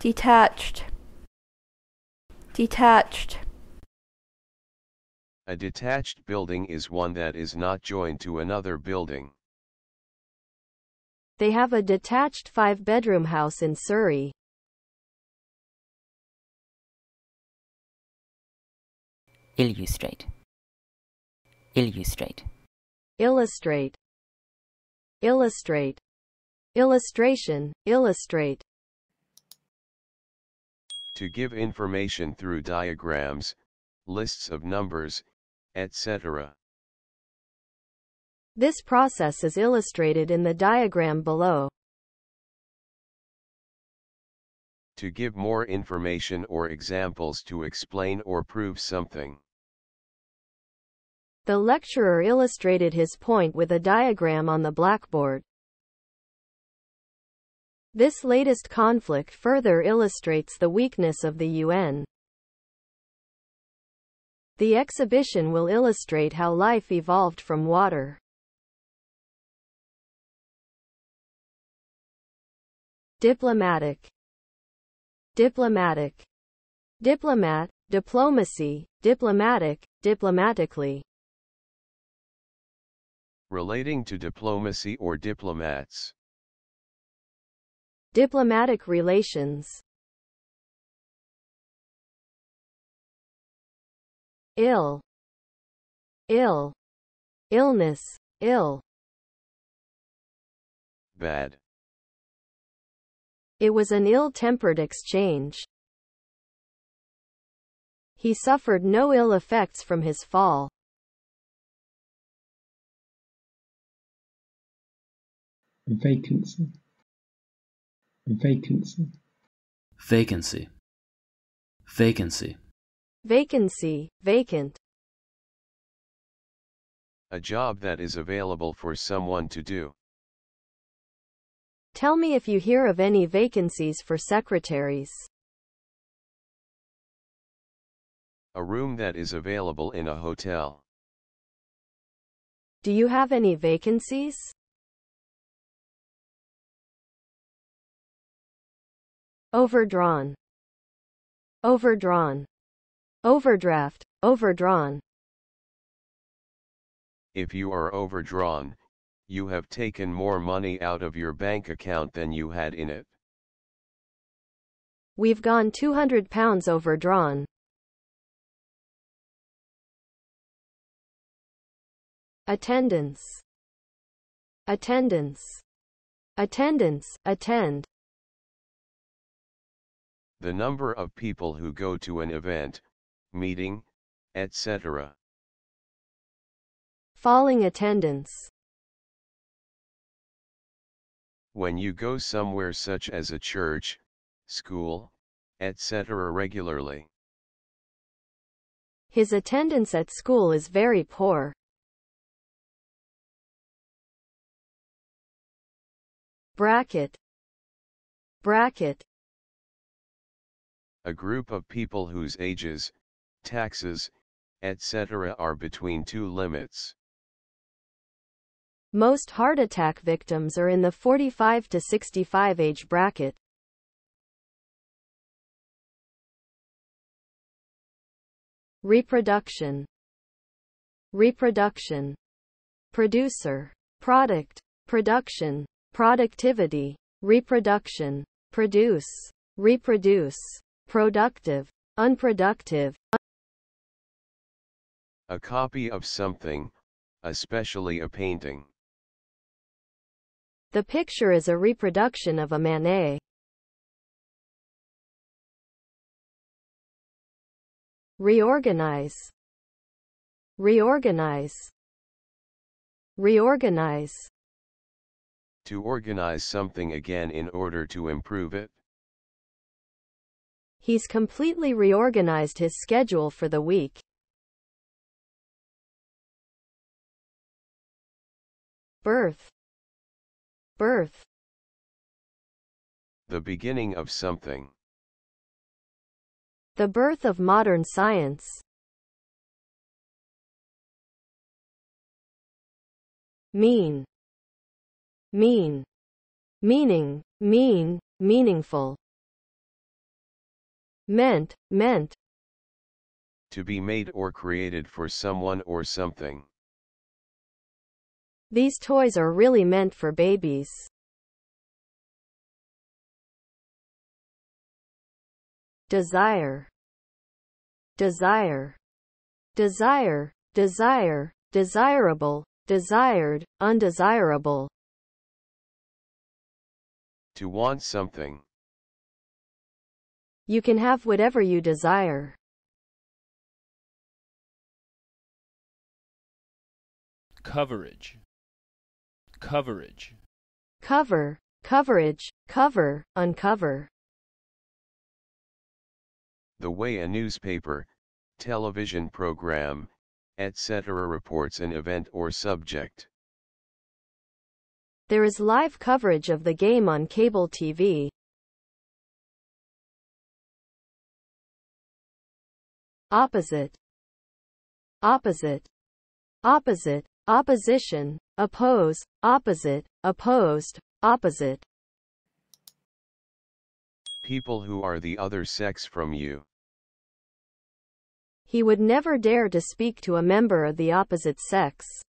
detached, detached, A detached building is one that is not joined to another building. They have a detached five-bedroom house in Surrey. illustrate, illustrate, Illustrate. Illustrate. Illustration, illustrate. To give information through diagrams, lists of numbers, etc. This process is illustrated in the diagram below. To give more information or examples to explain or prove something. The lecturer illustrated his point with a diagram on the blackboard. This latest conflict further illustrates the weakness of the UN. The exhibition will illustrate how life evolved from water. Diplomatic Diplomatic Diplomat, diplomacy, diplomatic, diplomatically. Relating to diplomacy or diplomats. Diplomatic relations. Ill. Ill. Illness, ill. Bad. It was an ill-tempered exchange. He suffered no ill effects from his fall. vacancy, vacancy, vacancy, vacancy, Vacancy, vacant. A job that is available for someone to do. Tell me if you hear of any vacancies for secretaries. A room that is available in a hotel. Do you have any vacancies? Overdrawn. Overdrawn. Overdraft, overdrawn. If you are overdrawn, you have taken more money out of your bank account than you had in it. We've gone 200 pounds overdrawn. Attendance. Attendance. Attendance, attend. The number of people who go to an event, meeting, etc. Falling attendance. When you go somewhere such as a church, school, etc. regularly. His attendance at school is very poor. Bracket. Bracket. A group of people whose ages, taxes, etc. are between two limits. Most heart attack victims are in the 45 to 65 age bracket. Reproduction. Reproduction. Producer. Product. Production. Productivity. Reproduction. Produce. Reproduce. Productive. Unproductive. A copy of something, especially a painting. The picture is a reproduction of a Manet. Reorganize. Reorganize. Reorganize. To organize something again in order to improve it. He's completely reorganized his schedule for the week. Birth. Birth. The beginning of something. The birth of modern science. Mean. Mean. Meaning, mean, meaningful. Meant, meant, To be made or created for someone or something. these toys are really meant for babies. Desire, desire, desire, desire, desirable, desired, undesirable, To want something. You can have whatever you desire. coverage, coverage, Cover, coverage, cover, uncover. The way a newspaper, television program, etc. reports an event or subject. There is live coverage of the game on cable TV. opposite opposite opposite opposition oppose opposite opposed opposite people who are the other sex from you he would never dare to speak to a member of the opposite sex